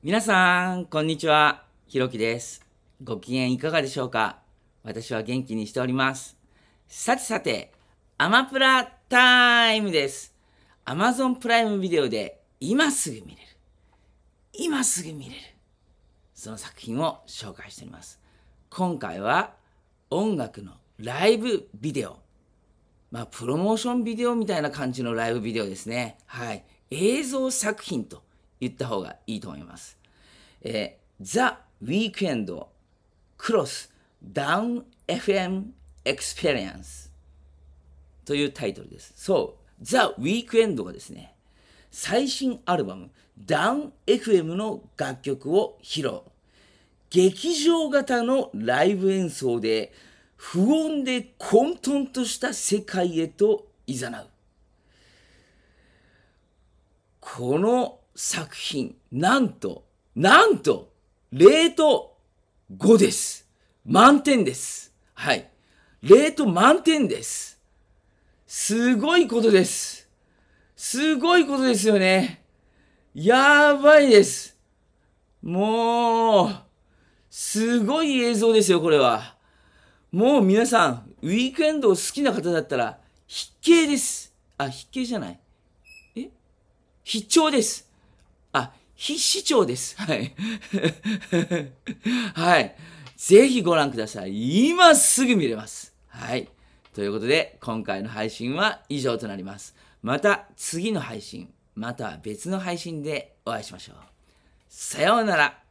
皆さん、こんにちは。ひろきです。ご機嫌いかがでしょうか？私は元気にしております。さてさて、アマプラタイムです。Amazon プライムビデオで今すぐ見れる。今すぐ見れる。その作品を紹介しております。今回は音楽のライブビデオ。まあ、プロモーションビデオみたいな感じのライブビデオですね。はい。映像作品と言った方がいいと思います。えー、The Weekend Cross Down FM Experience というタイトルです。そう、The Weekend がですね、最新アルバム Down FM の楽曲を披露。劇場型のライブ演奏で不穏で混沌とした世界へと誘う。この作品、なんと、なんと、レート5です。満点です。はい。レート満点です。すごいことです。すごいことですよね。やばいです。もう、すごい映像ですよ、これは。もう皆さん、ウィークエンドを好きな方だったら、必見です。あ、必見じゃない？え？必聴です。あ、必視聴です。はい。はい。ぜひご覧ください。今すぐ見れます。はい。ということで、今回の配信は以上となります。また次の配信、また別の配信でお会いしましょう。さようなら。